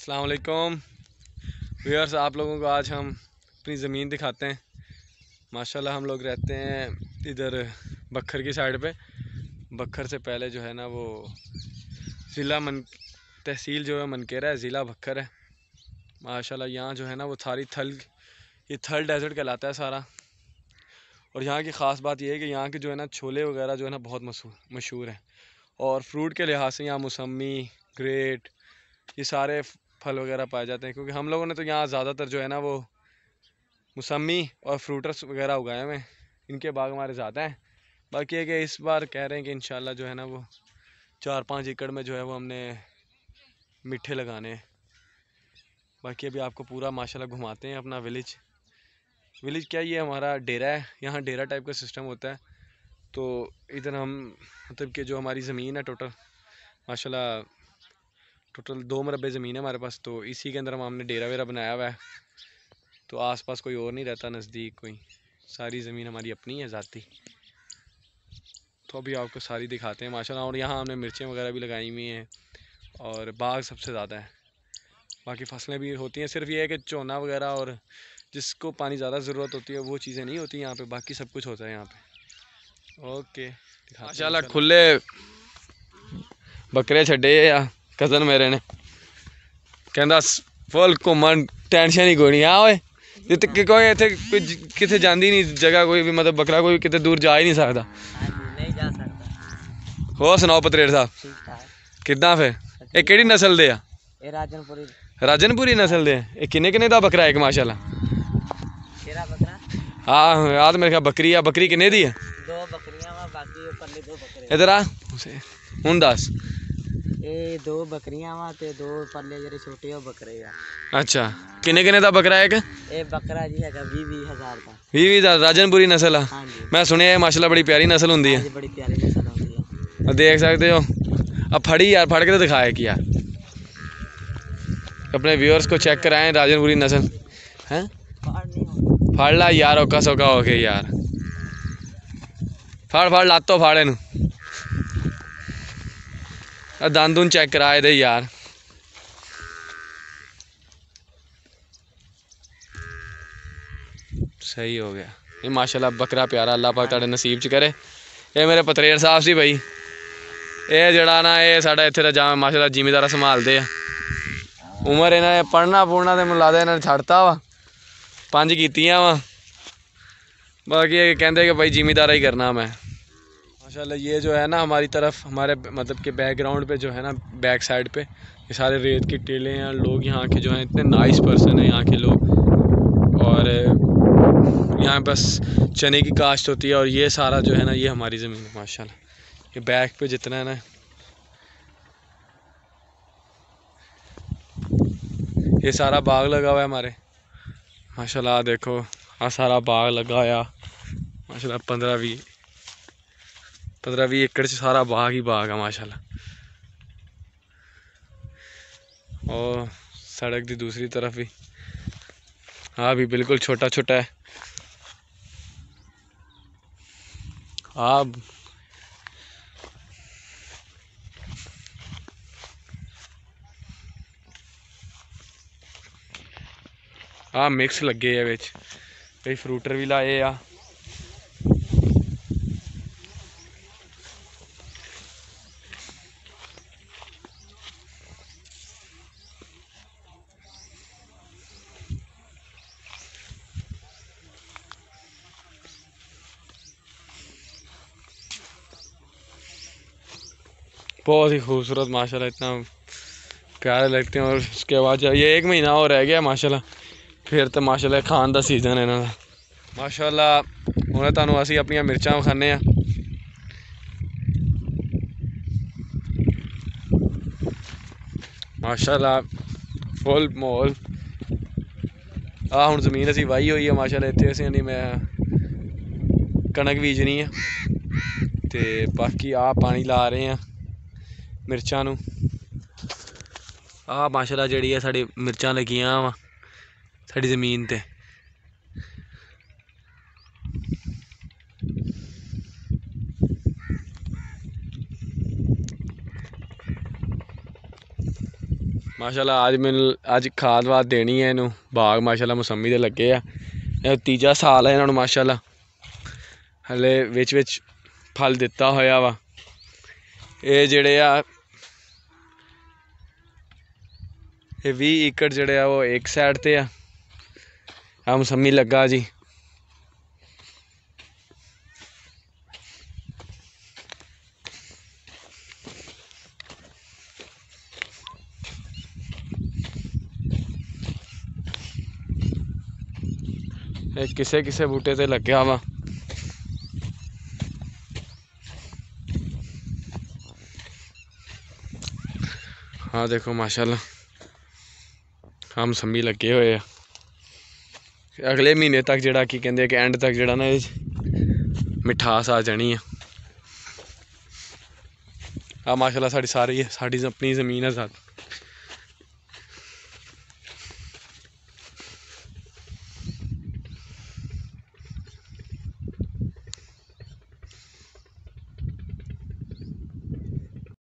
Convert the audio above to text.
अस्सलाम वालेकुम व्यूअर्स, आप लोगों को आज हम अपनी ज़मीन दिखाते हैं। माशाल्लाह, हम लोग रहते हैं इधर बखर की साइड पे। बखर से पहले जो है ना, वो ज़िला मन, तहसील जो है, मनकेरा है, ज़िला बखर है। माशाल्लाह, यहाँ जो है ना, वो सारी थल, ये थल डेजर्ट कहलाता है सारा। और यहाँ की ख़ास बात यह है कि यहाँ के जो है ना, छोले वगैरह जो है ना, बहुत मशहूर हैं। और फ्रूट के लिहाज से यहाँ मौसमी ग्रेट, ये सारे फल वगैरह पाए जाते हैं, क्योंकि हम लोगों ने तो यहाँ ज़्यादातर जो है ना वो मौसमी और फ्रूटस वगैरह उगाए हुए हैं। इनके बाग हमारे ज़्यादा हैं। बाकी है कि इस बार कह रहे हैं कि इन जो है ना वो चार पाँच एकड़ में जो है वो हमने मीठे लगाने हैं। बाकी अभी आपको पूरा माशाल्लाह घुमाते हैं अपना विलेज विलेज क्या ये हमारा डेरा है? यहाँ डेरा टाइप का सिस्टम होता है। तो इधर हम मतलब कि जो हमारी ज़मीन है टोटल माशाल्लाह टोटल दो मरबे ज़मीन है हमारे पास तो इसी के अंदर हम हमने डेरा वेरा बनाया हुआ है। तो आसपास कोई और नहीं रहता नज़दीक कोई। सारी ज़मीन हमारी अपनी है ज़ाती। तो अभी आपको सारी दिखाते हैं माशाल्लाह और यहाँ हमने मिर्चें वगैरह भी लगाई हुई हैं और बाग सबसे ज़्यादा है। बाकी फ़सलें भी होती हैं सिर्फ़ ये है कि चोना वगैरह और जिसको पानी ज़्यादा ज़रूरत होती है वो चीज़ें नहीं होती यहाँ पे बाकी सब कुछ होता है यहाँ पे। ओके माशाल्लाह खुले बकरे छे या ਕਜ਼ਨ ਮੇਰੇ ਨੇ। ਕਹਿੰਦਾ ਫੁੱਲ ਘੁੰਮਣ ਟੈਨਸ਼ਨ ਹੀ ਕੋਈ ਨਹੀਂ ਆ ਓਏ ਜਿੱਤੇ ਕੋਈ ਇੱਥੇ ਕਿਤੇ ਜਾਂਦੀ ਨਹੀਂ ਜਗ੍ਹਾ ਕੋਈ ਵੀ ਮਤਲਬ ਬੱਕਰਾ ਕੋਈ ਕਿਤੇ ਦੂਰ ਜਾ ਹੀ ਨਹੀਂ ਸਕਦਾ। ਨਹੀਂ ਜਾ ਸਕਦਾ। ਹੋਰ ਸੁਣਾਓ ਪਤਰੇੜ ਸਾਹਿਬ? ਕਿੱਦਾਂ ਫੇ ਇਹ ਕਿਹੜੀ ਨਸਲ ਦੇ ਆ? ਇਹ ਰਾਜਨਪੁਰੀ ਰਾਜਨਪੁਰੀ ਨਸਲ ਦੇ ਇਹ ਕਿੰਨੇ ਕਿੰਨੇ ਦਾ ਬੱਕਰਾ ਹੈ ਇੱਕ ਮਾਸ਼ਾਅੱਲਾ? ਤੇਰਾ ਬੱਕਰਾ? ਹਾਂ ਆਹ ਮੇਰੇ ਖਿਆਲ ਬੱਕਰੀ ਆ। ਬੱਕਰੀ ਕਿੰਨੇ ਦੀ ਆ? ਦੋ ਬੱਕਰੀਆਂ ਵਾ ਬਾਕੀ ਉੱਪਰਲੇ ਦੋ ਬੱਕਰੇ ਇਧਰ ਆ। ਹੁਣ ਦੱਸ। ये दो बकरियाँ वहाँ ते दो पल्ले जरे छोटे और बकरे अच्छा किने किने दा बकरा है के बकरा जी है वी वी हज़ार दा वी वी राजनपुरी नस्ल है मैं सुनिया है माशाल्लाह बड़ी प्यारी नस्ल हुंदी है बड़ी प्यारी नस्ल हुंदी है देख सकते हो अब फड़ी यार फड़ के तो दिखाए कि अपने व्यूअर्स को चेक कराए राजनपुरी नस्ल हैं फाड़ ला यार औका सोका हो गया यार फाड़ फाड़ लातो फाड़े नू ਲਾਤੋ ਫੜ ਇਹਨੂੰ ਆ ਦੰਦੂਨ ਚੈੱਕ ਕਰਾ ਇਹਦੇ ਯਾਰ ਸਹੀ ਹੋ ਗਿਆ ਇਹ ਮਾਸ਼ਾਅੱਲਾ ਬੱਕਰਾ ਪਿਆਰਾ ਅੱਲਾਹ ਪਾਕ ਤੁਹਾਡੇ ਨਸੀਬ ਚ ਕਰੇ ਇਹ ਮੇਰੇ ਪਤਰੇਰ ਸਾਹਿਬ ਸੀ ਭਾਈ ਇਹ ਜਿਹੜਾ ਨਾ ਇਹ ਸਾਡਾ ਇੱਥੇ ਦਾ ਜਾਮ ਮਾਸ਼ਾਅੱਲਾ ਜ਼ਿਮੀਦਾਰਾ ਸੰਭਾਲਦੇ ਆ ਉਮਰ ਇਹਨਾਂ ਨੇ ਪੜਨਾ ਪੂਰਨਾ ਤੇ ਮੈਨੂੰ ਲੱਗਦਾ ਇਹਨਾਂ ਨੇ ਛੱਡਤਾ ਵਾ ਪੰਜ कीतियाँ वा बाकी ये कहते कि भाई जिम्मेदारा ही करना मैं माशाल्लाह, ये जो है ना हमारी तरफ़, हमारे मतलब के बैकग्राउंड पे जो है ना बैक साइड पे, ये सारे रेत के टीले हैं, लोग यहाँ के जो हैं, इतने नाइस पर्सन हैं यहाँ के लोग। और, यहाँ बस चने की काश्त होती है और ये सारा जो है ना, ये हमारी ज़मीन है, माशाल्लाह। ये बैक पे जितना है ना, ये सारा बाग लगा हुआ है हमारे। माशाल्लाह, देखो हाँ सारा बाग लगा होया माशाल्लाह, पंद्रह भी पंद्रह भी एकड़ च सारा बाग ही बाग है माशाल्लाह और सड़क की दूसरी तरफ भी हाँ भी बिल्कुल छोटा छोटा है हाँ ਆ ਮਿਕਸ ਲੱਗੇ ਆ ਵਿੱਚ ਕਈ ਫਰੂਟਰ ਵੀ ਲਾਏ ਆ बहुत ही खूबसूरत माशाल्लाह इतना प्यारे लगते हैं और उसके बाद ये एक महीना और रह गया माशाल्लाह ਫਿਰ ਤਾਂ ਮਾਸ਼ਾਅੱਲਾ ਖਾਣ ਦਾ ਸੀਜ਼ਨ ਹੈ ਇਹਨਾਂ ਦਾ ਮਾਸ਼ਾਅੱਲਾ ਹੁਣ ਤੁਹਾਨੂੰ ਅਸੀਂ ਆਪਣੀਆਂ ਮਿਰਚਾਂ ਵਿਖਾਣੇ ਆ ਮਾਸ਼ਾਅੱਲਾ ਫੁੱਲ ਮੋਲ ਆ ਹੁਣ ਜ਼ਮੀਨ ਅਸੀਂ ਵਾਹੀ ਹੋਈ ਹੈ ਮਾਸ਼ਾਅੱਲਾ ਇੱਥੇ ਅਸੀਂ ਨਹੀਂ ਮੈਂ ਕਣਕ ਬੀਜਣੀ ਆ ਤੇ ਬਾਕੀ ਆ ਪਾਣੀ ਲਾ ਰਹੇ ਆ ਮਿਰਚਾਂ ਨੂੰ। ਆਹ ਮਾਸ਼ਾਅੱਲਾ ਜਿਹੜੀ ਹੈ ਸਾਡੀ ਮਿਰਚਾਂ ਲੱਗੀਆਂ ਵਾ ਸਾਡੀ ਜ਼ਮੀਨ ਤੇ। ਮਾਸ਼ਾਅੱਲਾ ਅੱਜ ਮੈਨੂੰ ਅੱਜ ਖਾਦ ਵਾਦ ਦੇਣੀ ਹੈ ਇਹਨੂੰ। ਬਾਗ ਮਾਸ਼ਾਅੱਲਾ ਮੌਸਮੀ ਦੇ ਲੱਗੇ ਆ। ਇਹ ਤੀਜਾ ਸਾਲ ਹੈ ਇਹਨਾਂ ਨੂੰ ਮਾਸ਼ਾਅੱਲਾ। ਹਲੇ ਵਿੱਚ ਵਿੱਚ ਫਲ ਦਿੱਤਾ ਹੋਇਆ ਵਾ। ਇਹ ਜਿਹੜੇ ਆ ਇਹ 20 ਏਕੜ ਜਿਹੜੇ ਆ ਉਹ ਇੱਕ ਸਾਈਡ ਤੇ ਆ ਆ ਮੌਸੰਮੀ ਲੱਗਾ ਜੀ ਇਹ ਕਿਸੇ ਕਿਸੇ ਬੂਟੇ ਤੇ ਲੱਗਿਆ ਵਾ ਹਾਂ ਦੇਖੋ ਮਾਸ਼ਾਅੱਲਾ ਹਮ ਸੰਮੀ ਲੱਗੇ ਹੋਏ ਆ। ਅਗਲੇ ਮਹੀਨੇ ਤੱਕ ਜਿਹੜਾ ਕੀ ਕਹਿੰਦੇ ਕਿ ਐਂਡ ਤੱਕ ਜਿਹੜਾ ਨਾ ਇਹ ਮਿਠਾਸ ਆ ਜਾਣੀ ਆ। ਆ ਮਾਸ਼ਾਅੱਲਾ ਸਾਡੀ ਸਾਰੀ ਸਾਡੀ ਆਪਣੀ ਜ਼ਮੀਨ ਆ ਸਾਡੀ